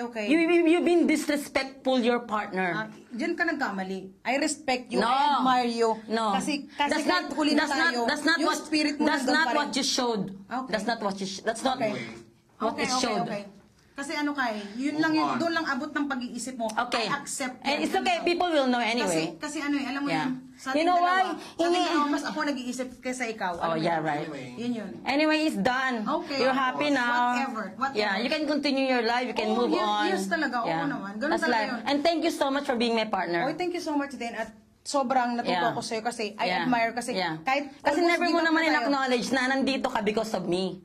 Okay. You, you, you've been disrespectful your partner. Ah, diyan ka nagkamali. I respect you. No. I admire you. No. Kasi, kasi that's not, huli na that's tayo, not, that's not yung what, spirit mo that's not what you showed. Okay. That's not what you, that's not Okay. what okay, it showed. Okay, okay. Kasi ano kay, yun lang yun, doon lang abot ng pag-iisip mo. Okay. I accept And yan. it's okay, people will know anyway. Kasi, kasi ano eh, alam mo Yeah. yun, sa You ating know dalawa, why? Sa ating Hindi- dalawa, mas ako nag-iisip kaysa ikaw. Oh, Alam mo yeah, yun? right. Yun yun. Anyway, it's done. Okay. You're happy now. Whatever, whatever. Yeah, you can continue your life. You can Oh, move yes, on. yes talaga. Oo naman. Ganun That's talaga life. yun. And thank you so much for being my partner. Oh, thank you so much din at sobrang natuto Yeah. ako sa'yo kasi I Yeah. admire kasi Yeah. kahit Kasi almost never mo naman tayo. in-acknowledge na nandito ka because of me.